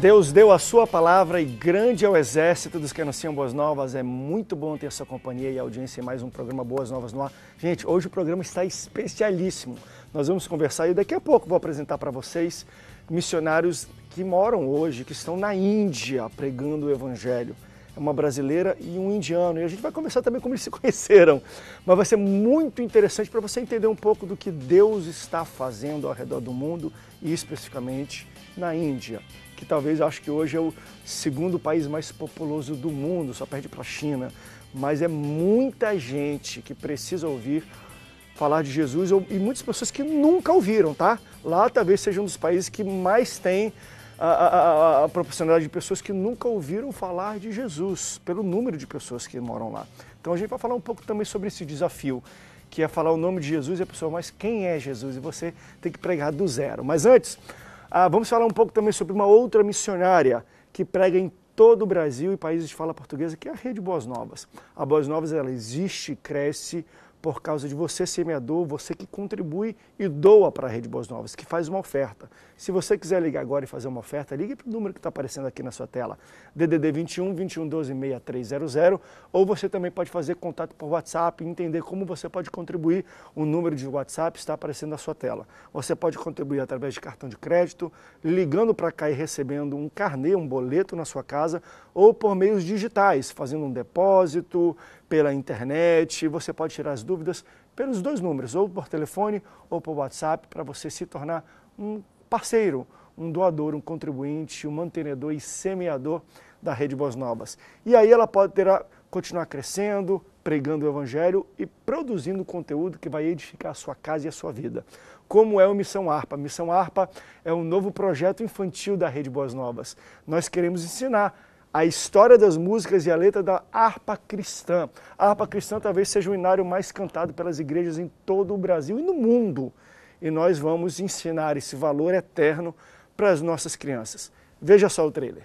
Deus deu a sua palavra e grande é o exército dos que anunciam boas novas. É muito bom ter a sua companhia e audiência em mais um programa Boas Novas no ar. Gente, hoje o programa está especialíssimo. Nós vamos conversar e daqui a pouco vou apresentar para vocês missionários que moram hoje, que estão na Índia pregando o evangelho. Uma brasileira e um indiano. E a gente vai conversar também como eles se conheceram. Mas vai ser muito interessante para você entender um pouco do que Deus está fazendo ao redor do mundo e especificamente na Índia que talvez acho que hoje é o segundo país mais populoso do mundo, só perde para a China. Mas é muita gente que precisa ouvir falar de Jesus e muitas pessoas que nunca ouviram, tá? Lá talvez seja um dos países que mais tem a, a, a, proporcionalidade de pessoas que nunca ouviram falar de Jesus, pelo número de pessoas que moram lá. Então a gente vai falar um pouco também sobre esse desafio, que é falar o nome de Jesus e a pessoa, mas quem é Jesus? E você tem que pregar do zero. Mas antes, ah, vamos falar um pouco também sobre uma outra missionária que prega em todo o Brasil e países de fala portuguesa, que é a Rede Boas Novas. A Boas Novas ela existe, cresce, por causa de você, semeador, você que contribui e doa para a Rede Boas Novas, que faz uma oferta. Se você quiser ligar agora e fazer uma oferta, ligue para o número que está aparecendo aqui na sua tela, DDD 21 21 12 6300, ou você também pode fazer contato por WhatsApp e entender como você pode contribuir. O número de WhatsApp está aparecendo na sua tela. Você pode contribuir através de cartão de crédito, ligando para cá e recebendo um carnê, um boleto na sua casa, ou por meios digitais, fazendo um depósito, pela internet. Você pode tirar as dúvidas pelos dois números, ou por telefone ou por WhatsApp, para você se tornar um parceiro, um doador, um contribuinte, um mantenedor e semeador da Rede Boas Novas. E aí ela pode ter a, continuar crescendo, pregando o Evangelho e produzindo conteúdo que vai edificar a sua casa e a sua vida. Como é o Missão Arpa? Missão Arpa é um novo projeto infantil da Rede Boas Novas. Nós queremos ensinar a história das músicas e a letra da harpa cristã. A harpa cristã talvez seja o inário mais cantado pelas igrejas em todo o Brasil e no mundo. E nós vamos ensinar esse valor eterno para as nossas crianças. Veja só o trailer.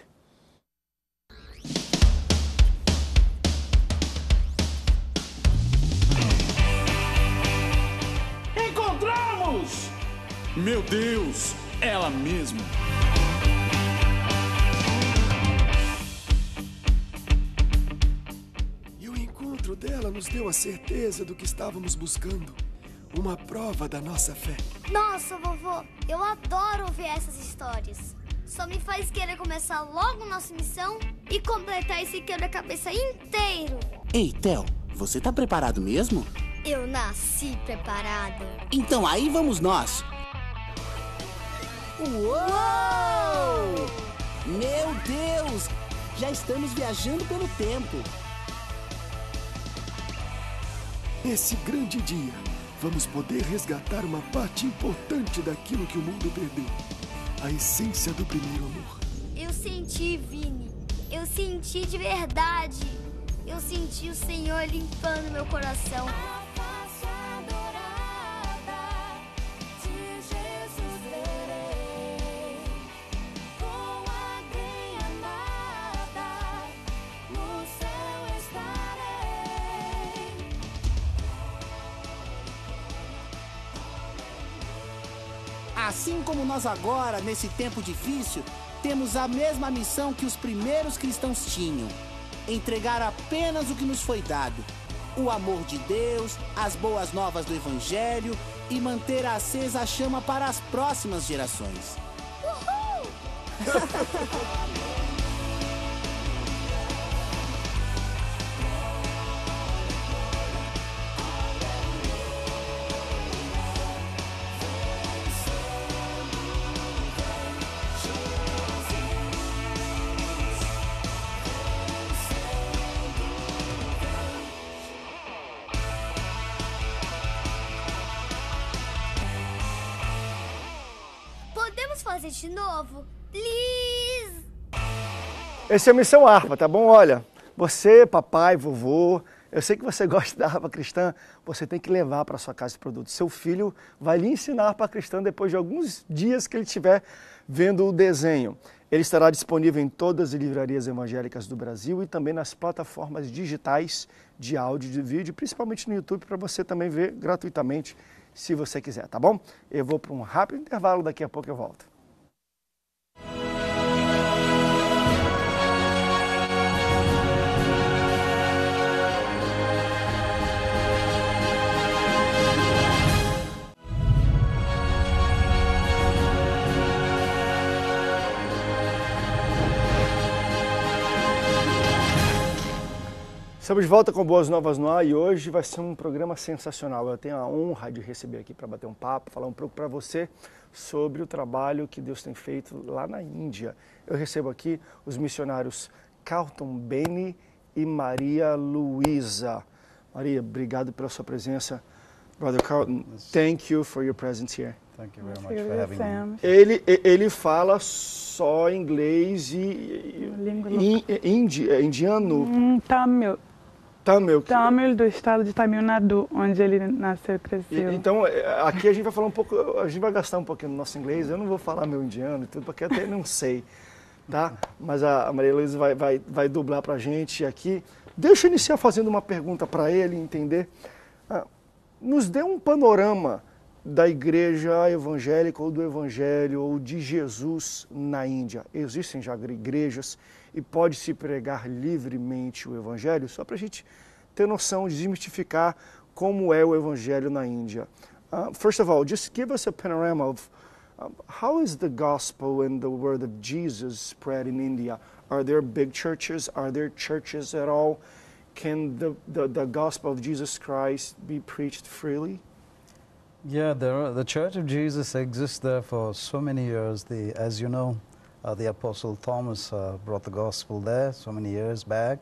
Encontramos! Meu Deus, ela mesma. Dela nos deu a certeza do que estávamos buscando. Uma prova da nossa fé. Nossa, vovô, eu adoro ouvir essas histórias. Só me faz querer começar logo nossa missão e completar esse quebra-cabeça inteiro. Ei, Theo, você tá preparado mesmo? Eu nasci preparada. Então aí vamos nós. Uou! Meu Deus! Já estamos viajando pelo tempo. Nesse grande dia, vamos poder resgatar uma parte importante daquilo que o mundo perdeu a essência do primeiro amor. Eu senti, Vini. Eu senti de verdade. Eu senti o Senhor limpando meu coração. Assim como nós agora, nesse tempo difícil, temos a mesma missão que os primeiros cristãos tinham: entregar apenas o que nos foi dado, o amor de Deus, as boas novas do Evangelho e manter acesa a chama para as próximas gerações. Uhul! fazer de novo? Please! Esse é a Missão Harpa, tá bom? Olha, você, papai, vovô, eu sei que você gosta da harpa cristã, você tem que levar para sua casa esse produto. Seu filho vai lhe ensinar a harpa cristã depois de alguns dias que ele estiver vendo o desenho. Ele estará disponível em todas as livrarias evangélicas do Brasil e também nas plataformas digitais de áudio e de vídeo, principalmente no YouTube, para você também ver gratuitamente, se você quiser, tá bom? Eu vou para um rápido intervalo, daqui a pouco eu volto. Estamos de volta com Boas Novas no Ar e hoje vai ser um programa sensacional. Eu tenho a honra de receber aqui para bater um papo, falar um pouco para você sobre o trabalho que Deus tem feito lá na Índia. Eu recebo aqui os missionários Carlton Beni e Maria Luísa. Maria, obrigado pela sua presença. Brother Carlton, thank you for your presence here. Thank you very much for having me. Ele, ele fala só inglês e, e, e indi, é indiano. Hum, Tamil. Tamil. Tamil do estado de Tamil Nadu, onde ele nasceu e cresceu. E, então, é, aqui a gente vai falar um pouco, a gente vai gastar um pouquinho do nosso inglês. Eu não vou falar meu indiano e tudo, porque até não sei, tá? Mas a Maria Luísa vai, vai, vai dublar pra gente aqui. Deixa eu iniciar fazendo uma pergunta para ele entender. Ah, nos dê um panorama da igreja evangélica ou do evangelho ou de Jesus na Índia. Existem já igrejas e pode-se pregar livremente o evangelho? Só para a gente ter noção, desmistificar como é o evangelho na Índia. Uh, first of all, just give us a panorama of um, how is the gospel and the word of Jesus spread in India? Are there big churches? Are there churches at all? Can the, the, the gospel of Jesus Christ be preached freely? Yeah, are, the Church of Jesus exists there for so many years. The, as you know, the Apostle Thomas uh, brought the gospel there so many years back.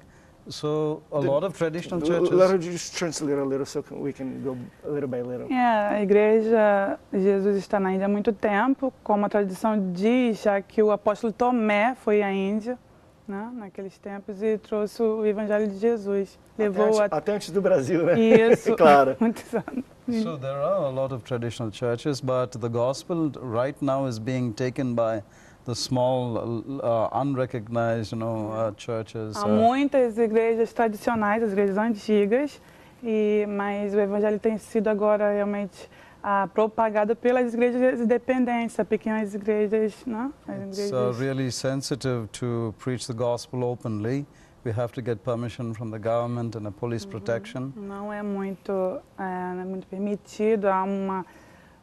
So a The- lot of traditional churches. Let her just translate a little so can, we can go little by little. É, a igreja de Jesus está na Índia há muito tempo, como a tradição diz, já que o apóstolo Tomé foi à Índia, né, naqueles tempos, e trouxe o evangelho de Jesus. Até Levou antes, a... até antes do Brasil, né? Isso, claro. muitos anos. So there are a lot of traditional churches, but the gospel right now is being taken by the small, uh, unrecognized, you know, uh, churches. Há uh, muitas igrejas tradicionais, as igrejas antigas, e, mas o evangelho tem sido agora realmente ah, propagado pelas igrejas independentes, as pequenas igrejas, né? As It's uh, igrejas really sensitive to preach the gospel openly. We have to get permission from the government and a police protection. não é muito, é, não é muito permitido, há uma,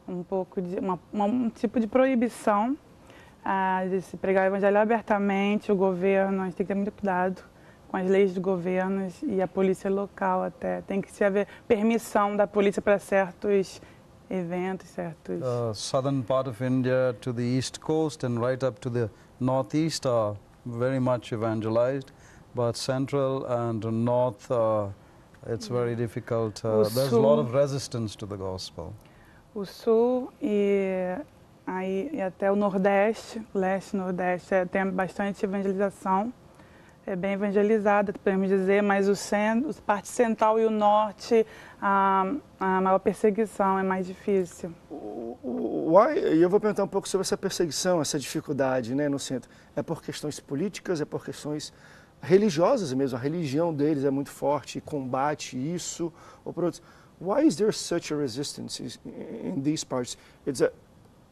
um pouco de uma, uma- um tipo de proibição ah, de se pregar o evangelho abertamente. O governo, a gente tem que ter muito cuidado com as leis dos governos e a polícia local até. Tem que se haver permissão da polícia para certos eventos, certos. Uh, southern part of India to the east coast and right up to the northeast are very much evangelized, but central and north, uh, it's very difficult. Uh, there's a lot of resistance to the gospel. o sul e aí até o nordeste, leste, nordeste, é, tem bastante evangelização, é bem evangelizada, podemos dizer, mas o centro, a parte central e o norte, a, a maior perseguição é mais difícil. E eu vou perguntar um pouco sobre essa perseguição, essa dificuldade né, no centro. É por questões políticas, é por questões religiosas mesmo. A religião deles é muito forte e combate isso ou por outros. Why is there such a resistance is- in these parts? Is it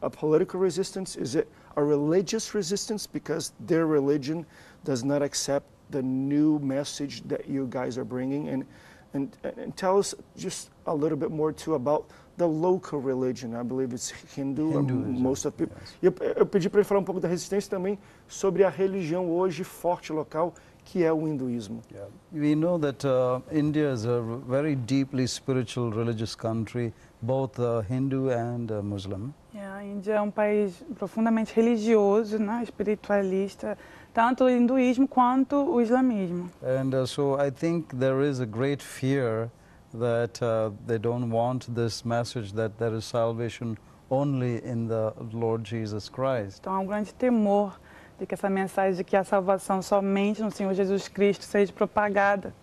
a political resistance? Is it a religious resistance because their religion does not accept the new message that you guys are bringing? And, and, and tell us just a little bit more too about the local religion. I believe it's Hindu, Hinduism, most of people. yes. Eu, eu pedi para ele falar um pouco da resistência também sobre a religião hoje forte local, que é o hinduísmo. Yeah. We know that uh, India is a very deeply spiritual religious country, both uh, Hindu and uh, Muslim. É, a Índia é um país profundamente religioso, né, espiritualista, tanto o hinduísmo quanto o islamismo. And uh, so I think there is a great fear that uh, they don't want this message that there is salvation only in the Lord Jesus Christ. Então há um grande temor de que essa mensagem de que a salvação somente no Senhor Jesus Cristo seja propagada.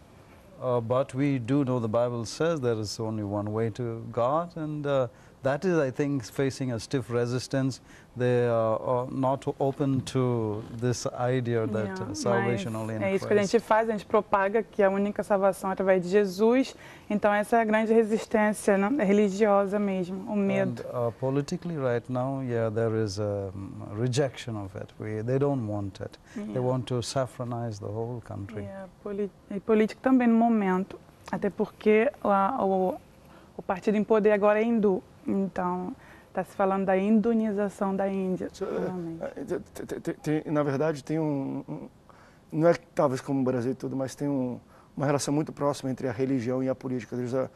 Uh, but we do know the Bible says there is only one way to God, and uh, that is, I think, facing a stiff resistance. They are, not open to this idea that Yeah, uh, salvation only in é isso que a Christ. gente faz, a gente propaga que a única salvação é através de Jesus. Então essa é a grande resistência né, religiosa mesmo, o medo. And uh, politically, right now, yeah, there is a rejection of it. We, they don't want it. They Yeah. want to saffronize the whole country. Poli- e político também no momento, até porque a- o, o partido em poder agora é hindu. Então está se falando da indunização da Índia. Te- tem- na verdade, tem um, Não é talvez como o Brasil e tudo, mas tem um, uma relação muito próxima entre a religião e a política. There's a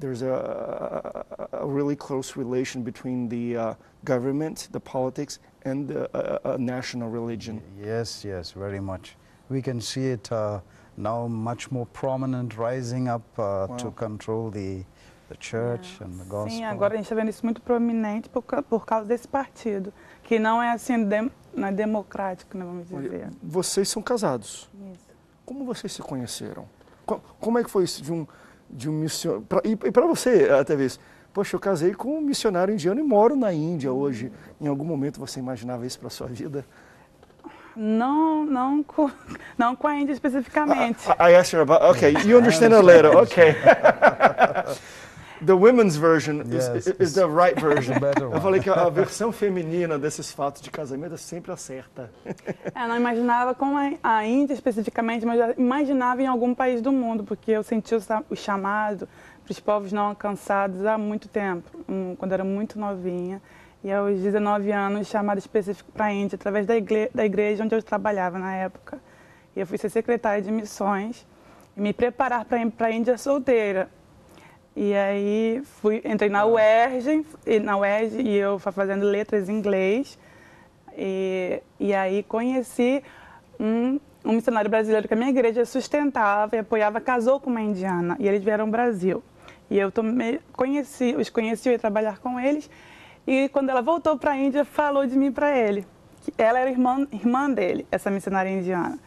there's a, a, a really close relation between the uh, government, the politics, and the uh, national religion. Yes, yes, very much. We can see it uh, now much more prominent, rising up uh, wow. to control the the church and the gospel. Sim, agora a gente está vendo isso muito prominente por, por causa desse partido, que não é assim, dem, não é democrático, né, vamos dizer. Vocês são casados. Isso. Como vocês se conheceram? Como é que foi isso de um, de um missionário? E para você, até vez, poxa, eu casei com um missionário indiano e moro na Índia hoje. Em algum momento você imaginava isso para sua vida? Não, não com, não com a Índia especificamente. I, I asked her about, okay, you understand a little, okay. the women's version yes, is, is the right version. Eu falei que a versão feminina desses fatos de casamento é sempre acerta. É, não imaginava com a Índia especificamente, mas já imaginava em algum país do mundo, porque eu senti o, chamado para os povos não alcançados há muito tempo, quando era muito novinha. E aos 19 anos, chamado específico para a Índia, através da igreja, da igreja onde eu trabalhava na época. E eu fui ser secretária de missões e me preparar para ir para a Índia solteira. E aí fui, entrei na UERJ, na UERJ e eu fazendo letras em inglês. E, e aí conheci um, um missionário brasileiro que a minha igreja sustentava e apoiava, casou com uma indiana e eles vieram ao Brasil. E eu tomei, conheci, os conheci, eu ia trabalhar com eles. E quando ela voltou para a Índia, falou de mim para ele. Que ela era irmã, irmã dele, essa missionária indiana.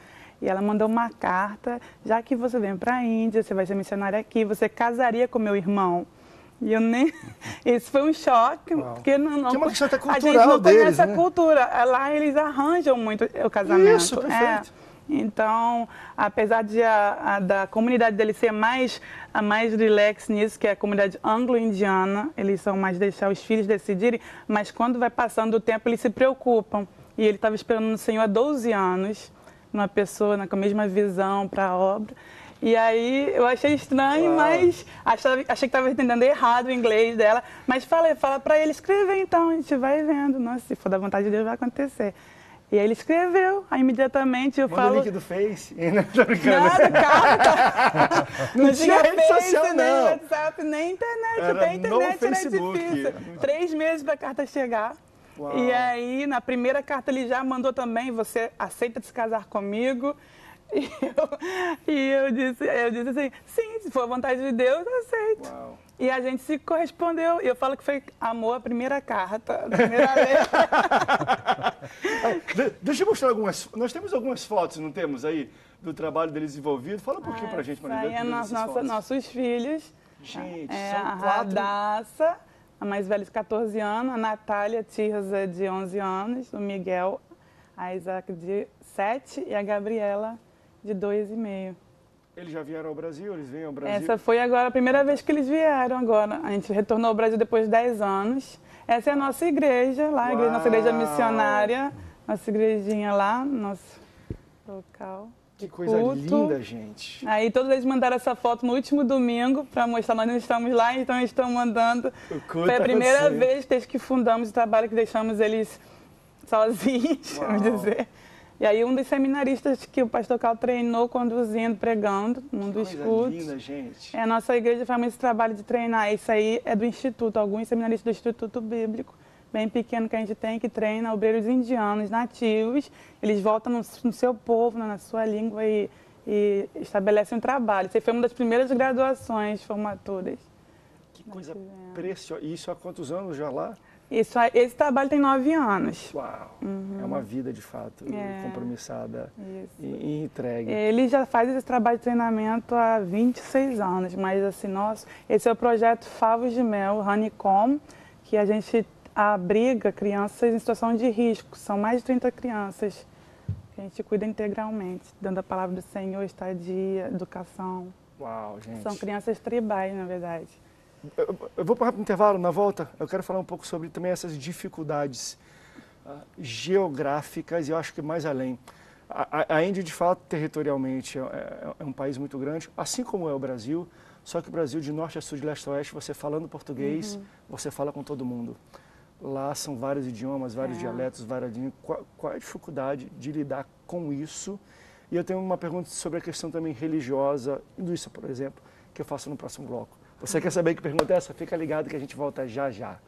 E ela mandou uma carta, já que você vem para a Índia, você vai ser missionária aqui, você casaria com meu irmão. E eu nem. Isso foi um choque, Uau. porque não, não. Que é uma questão até cultural a gente não deles, conhece né? a cultura. Lá eles arranjam muito o casamento. Isso, perfeito. É. Então, apesar de a, a, da comunidade dele ser mais, a mais relax nisso, que é a comunidade anglo-indiana, eles são mais deixar os filhos decidirem, mas quando vai passando o tempo, eles se preocupam. E ele estava esperando no Senhor há 12 anos uma pessoa né, com a mesma visão para a obra. E aí eu achei estranho, Uau. mas achei, achei que estava entendendo errado o inglês dela. Mas falei, fala para ele escrever então, a gente vai vendo. Nossa, se for da vontade de Deus vai acontecer. E aí ele escreveu, aí imediatamente eu Manda falo... o link do Face. Não, tô brincando. Nada, calma. não, não tinha rede Face, social, nem não. WhatsApp, nem internet. Era Até internet era difícil. Três meses para a carta chegar. Uau. E aí, na primeira carta, ele já mandou também, você aceita se casar comigo? E eu, e eu, disse, eu disse assim, sim, se for a vontade de Deus, eu aceito. Uau. E a gente se correspondeu. Eu falo que foi amor a primeira carta, a primeira vez. Deixa eu mostrar algumas. Nós temos algumas fotos, não temos aí? Do trabalho deles envolvido. Fala um pouquinho ah, pra gente, Maria. Aí é nossa, nossos filhos. Gente, é, são a quatro. Radassa, a mais velha de 14 anos, a Natália Tirza, de 11 anos, o Miguel, a Isaac, de 7 e a Gabriela, de 2,5. Eles já vieram ao Brasil? Eles vêm ao Brasil? Essa foi agora a primeira vez que eles vieram agora. A gente retornou ao Brasil depois de 10 anos. Essa é a nossa igreja lá, a igreja, nossa igreja missionária, nossa igrejinha lá, nosso local. Que coisa culto. linda, gente. Aí todos eles mandaram essa foto no último domingo para mostrar nós não estamos lá, então eles estão mandando. Foi a tá primeira vez desde que fundamos o trabalho que deixamos eles sozinhos, vamos dizer. E aí um dos seminaristas que o pastor Cal treinou conduzindo, pregando, um dos cultos. linda, gente. É, a nossa igreja faz esse trabalho de treinar. Isso aí é do Instituto, alguns seminaristas do Instituto Bíblico, bem pequeno que a gente tem, que treina obreiros indianos nativos. Eles voltam no, no seu povo, na sua língua e, e estabelecem um trabalho. Isso foi uma das primeiras graduações, formaturas. Que coisa preciosa. E isso há quantos anos já lá? Isso, esse trabalho tem nove anos. Uau! Uhum. É uma vida de fato é. compromissada e, e, entregue. Ele já faz esse trabalho de treinamento há 26 anos, mas assim, nosso, esse é o projeto Favos de Mel, Honeycomb, que a gente abriga crianças em situação de risco. São mais de 30 crianças que a gente cuida integralmente, dando a palavra do Senhor, estadia, educação. Uau, gente! São crianças tribais, na verdade. Eu vou para um rápido intervalo, na volta eu quero falar um pouco sobre também essas dificuldades uh, geográficas e eu acho que mais além. A, a Índia, de fato, territorialmente é, é, é, um país muito grande, assim como é o Brasil, só que o Brasil, de norte a sul, de leste a oeste, você falando português, uhum. você fala com todo mundo. Lá são vários idiomas, vários é. dialetos, várias línguas. Qual, qual é a dificuldade de lidar com isso? E eu tenho uma pergunta sobre a questão também religiosa, hinduísta, por exemplo, que eu faço no próximo bloco. Você quer saber que pergunta é essa? Fica ligado que a gente volta já já.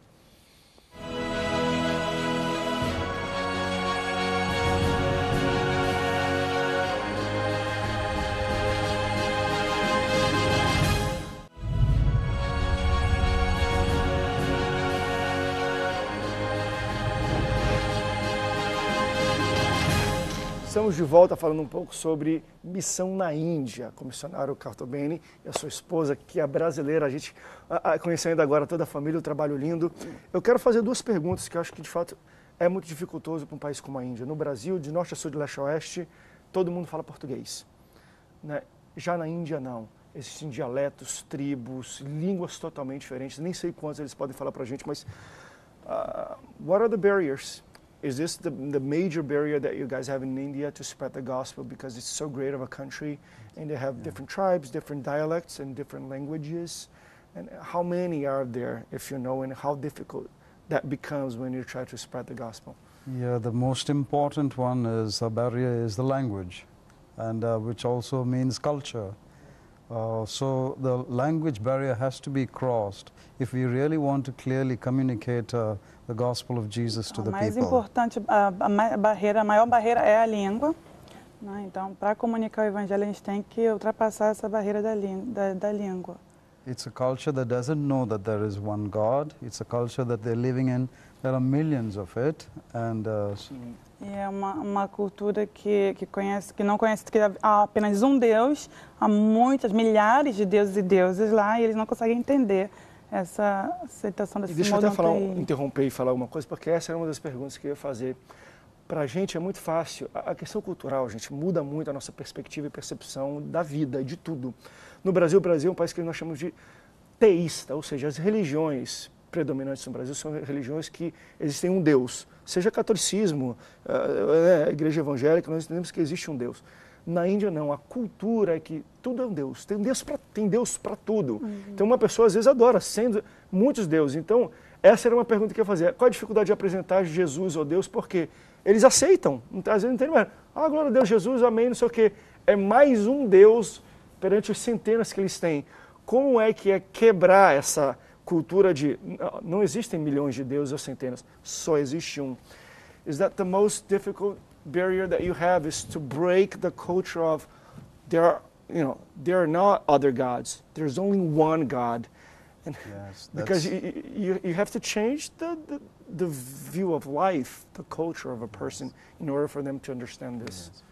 Estamos de volta falando um pouco sobre missão na Índia, com o missionário Cartobene e a sua esposa, que é brasileira, a gente conhecendo agora toda a família, o trabalho lindo. Eu quero fazer duas perguntas que eu acho que de fato é muito dificultoso para um país como a Índia. No Brasil, de norte a sul, de leste a oeste, todo mundo fala português. Né? Já na Índia, não. Existem dialetos, tribos, línguas totalmente diferentes. Nem sei quantos eles podem falar para a gente, mas uh, what are the barriers? Is this the, the major barrier that you guys have in India to spread the gospel because it's so great of a country and they have yeah. different tribes, different dialects, and different languages? And how many are there, if you know, and how difficult that becomes when you try to spread the gospel? Yeah, the most important one is a barrier is the language, and uh, which also means culture. Uh, so the language barrier has to be crossed if we really want to clearly communicate uh, the gospel of Jesus to a the mais people. importante, a, a, barreira, a maior barreira é a língua. Né? Então, para comunicar o evangelho, a gente tem que ultrapassar essa barreira da, da, da língua. It's a culture that doesn't know that there is one God. It's a culture that they're living in. There are millions of it, and uh, e é uma, uma cultura que, que, conhece, que não conhece que há apenas um Deus, há muitas, milhares de deuses e deuses lá, e eles não conseguem entender essa aceitação desse e deixa eu até falar, interromper e falar alguma coisa, porque essa era uma das perguntas que eu ia fazer. Para a gente é muito fácil. A questão cultural, gente, muda muito a nossa perspectiva e percepção da vida de tudo. No Brasil, o Brasil é um país que nós chamamos de teísta, ou seja, as religiões predominantes no Brasil são religiões que existem um Deus. Seja catolicismo, a igreja evangélica, nós entendemos que existe um Deus. Na Índia não, a cultura é que tudo é um Deus, tem Deus para tem Deus para tudo. Uhum. Então uma pessoa às vezes adora sendo muitos deuses. Então essa era uma pergunta que eu ia fazer. Qual a dificuldade de apresentar Jesus ou Deus? Porque eles aceitam. Então, às vezes não tem, ah, glória a Deus, Jesus, amém, não sei o quê. É mais um Deus perante os centenas que eles têm. Como é que é quebrar essa cultura de não existem milhões de deuses ou centenas, só existe um. Is that the most difficult barrier that you have is to break the culture of there are, you know, there are not other gods. There's only one God. And yes, because you, you, you, have to change the, the, the, view of life, the culture of a person, yes. in order for them to understand this. Yes.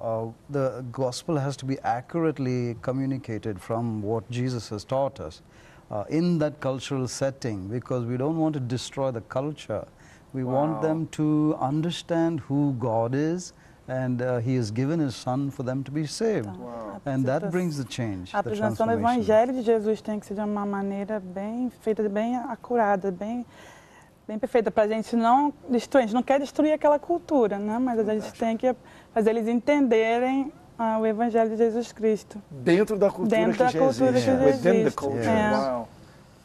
Uh, the gospel has to be accurately communicated from what Jesus has taught us uh, in that cultural setting because we don't want to destroy the culture. We wow. want them to understand who God is and uh, He has given His Son for them to be saved. Wow. And that brings the change. A apresentação do Evangelho de Jesus tem que ser de uma maneira bem feita, bem acurada, bem bem perfeita para a gente não destruir. A gente não quer destruir aquela cultura, né? Mas a gente tem que fazer eles entenderem ah, o Evangelho de Jesus Cristo. Dentro da cultura Dentro que da cultura existe. que yeah. Within the culture. Yeah. Wow.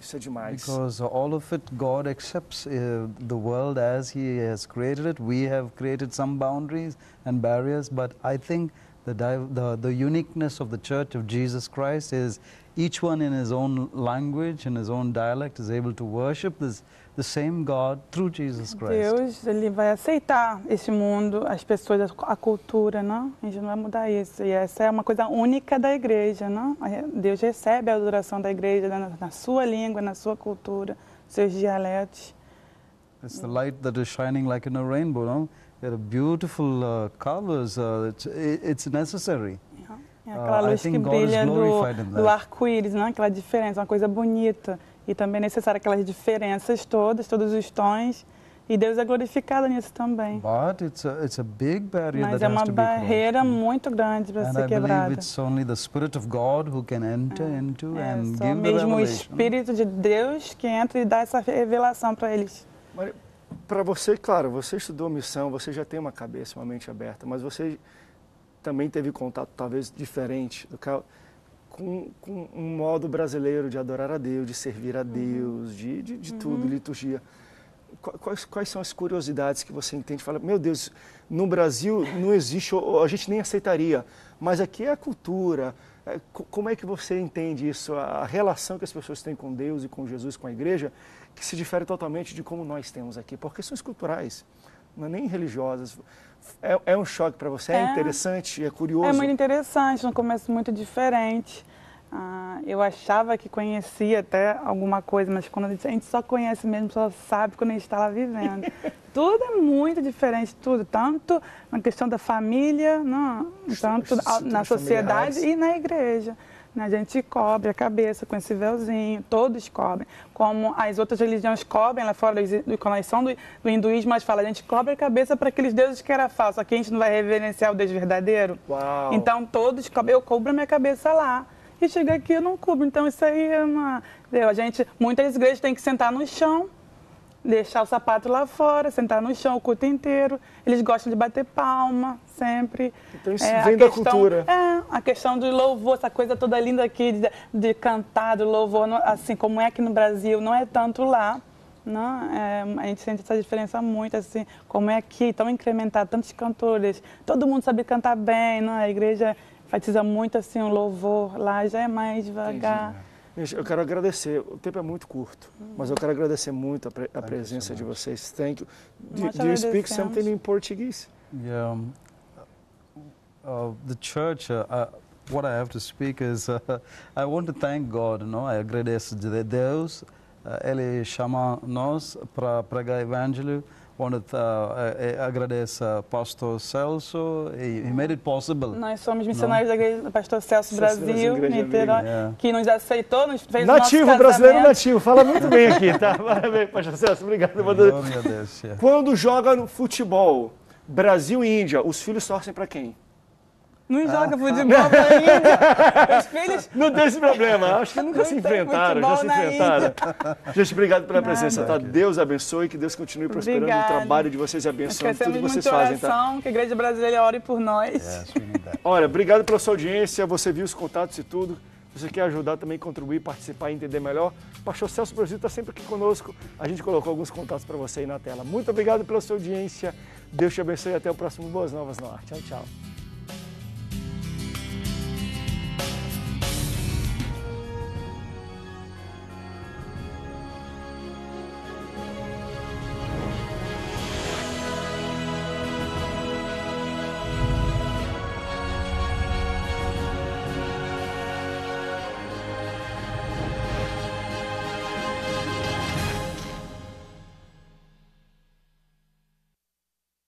Isso é demais. Because all of it, God accepts uh, the world as He has created it. We have created some boundaries and barriers, but I think the, the, the uniqueness of the Church of Jesus Christ is each one in his own language, in his own dialect, is able to worship this the same God through Jesus Christ. Deus ele vai aceitar esse mundo, as pessoas, a cultura, não? A gente não vai mudar isso. E essa é uma coisa única da igreja, não? Deus recebe a adoração da igreja na, na sua língua, na sua cultura, seus dialetos. It's the light that is shining like in a rainbow, no? There are beautiful uh, colors. Uh, it's, it's necessary. É aquela uh, luz que brilha do, do arco-íris, né? aquela diferença, uma coisa bonita. E também é necessário aquelas diferenças todas, todos os tons. E Deus é glorificado nisso também. But it's a, it's a big barrier Mas é uma barreira muito grande para ser quebrada. it's only the Spirit of God who can enter é. into é, and só give mesmo o Espírito de Deus que entra e dá essa revelação para eles. Para você, claro, você estudou missão, você já tem uma cabeça, uma mente aberta, mas você também teve contato talvez diferente do que com, com, um modo brasileiro de adorar a Deus, de servir a uhum. Deus, de, de, de uhum. tudo, liturgia. quais, quais são as curiosidades que você entende? Fala, meu Deus, no Brasil não existe, a gente nem aceitaria, mas aqui é a cultura. É, como é que você entende isso, a relação que as pessoas têm com Deus e com Jesus, com a igreja, que se difere totalmente de como nós temos aqui, por questões culturais, não é nem religiosas. É, é um choque para você? É, é interessante? É curioso? É muito interessante, no começo muito diferente. Ah, eu achava que conhecia até alguma coisa, mas quando a gente, a gente só conhece mesmo, só sabe quando a gente está lá vivendo. tudo é muito diferente, tudo, tanto na questão da família, não, tanto na sociedade e na igreja. A gente cobre a cabeça com esse véuzinho, todos cobrem. Como as outras religiões cobrem lá fora, quando eles são do, do hinduísmo, mas fala, a gente cobre a cabeça para aqueles deuses que era falso, aqui a gente não vai reverenciar o Deus verdadeiro. Uau. Então todos cobrem, eu cobro a minha cabeça lá e chega aqui eu não cubro. Então isso aí é uma. A gente, muitas igrejas têm que sentar no chão, deixar o sapato lá fora, sentar no chão o culto inteiro. Eles gostam de bater palma sempre. Então isso é, vem da questão, cultura. É, a questão do louvor, essa coisa toda linda aqui de, de cantar, do louvor, assim como é aqui no Brasil, não é tanto lá. Não, é, a gente sente essa diferença muito, assim, como é aqui, tão incrementado, tantos cantores, todo mundo sabe cantar bem, não? a igreja enfatiza muito assim o louvor, lá já é mais devagar. Gente, eu quero agradecer, o tempo é muito curto, mas eu quero agradecer muito a, pre a presença de vocês. Thank you. Do, do you speak something in Portuguese? Yeah. Um, uh, the church, uh, uh, what I have to speak is, uh, I want to thank God, no? I agradeço a Deus, uh, Ele chama nós para pregar evangelho, want to uh, agradecer ao pastor Celso. He, he, made it possible. Nós somos missionários da igreja do pastor Celso Brasil, Niterói, yeah. que nos aceitou, nos fez Nativo, o brasileiro nativo. Fala muito bem aqui, tá? Parabéns, pastor Celso. Obrigado. Glória a Deus. Quando joga no futebol, Brasil e Índia, os filhos torcem para quem? Não joga futebol pra Índia. Os filhos... Não tem esse problema. Acho que nunca se enfrentaram. Já se enfrentaram. Gente, obrigado pela presença, tá? Deus abençoe, que Deus continue prosperando Obrigada. o trabalho de vocês e abençoando tudo que vocês fazem, tá? que a Igreja Brasileira ore por nós. Olha, obrigado pela sua audiência. Você viu os contatos e tudo. Se você quer ajudar também, contribuir, participar e entender melhor, o Pastor Celso Brasil está sempre aqui conosco. A gente colocou alguns contatos para você aí na tela. Muito obrigado pela sua audiência. Deus te abençoe e até o próximo Boas Novas no Ar. Tchau, tchau.